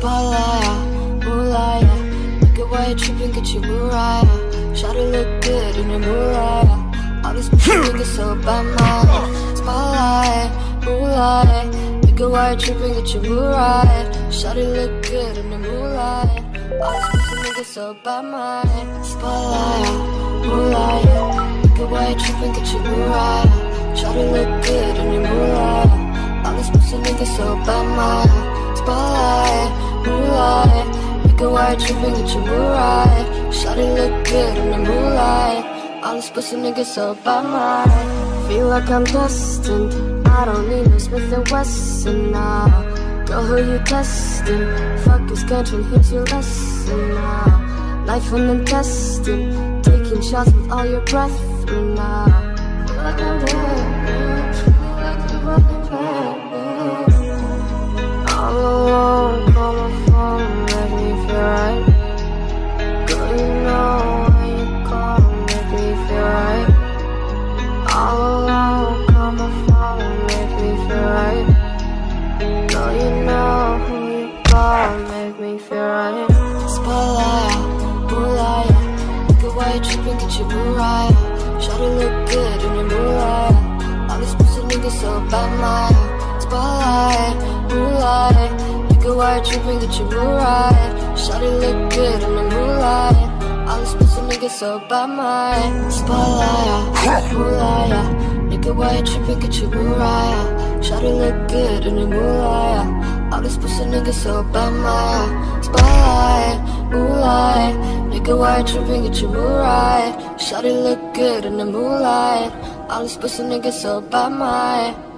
Spotlight, moonlight. Look at why you tripping, get you Mariah Shot to look good in the moonlight All these niggas so by my Spotlight, moonlight. Look at why you tripping, get you Mariah Shot to look good in the moonlight All these niggas so by my Spotlight, moonlight. Look at why you tripping, get you Mariah Shot to look good in the moonlight All these pussy niggas so by my Spotlight, moonlight Make a white tripping, get your mood right Shawty look good in the moonlight. All these pussy niggas so by mine Feel like I'm destined. I don't need no Smith and Wesson now. Know who you testing. Fuck this country, here's your lesson now. Life on the intestine Taking shots with all your breath now. Feel like I'm dead Spotlight, moonlight, look at why you tripping, get your Mariah. Shawty look good in the moonlight. All these pussy niggas so bad, my spotlight moonlight. Look at why you tripping, get your mood right. Shawty look good in the moonlight. All these pussy niggas so by my Spotlight, moonlight Why you tripping, get your mood right Shawty look good in the moonlight. All these pussy niggas so by my Spotlight, moonlight. You tripping, get your mood right Shawty look good in the moonlight. All these pussy niggas so by my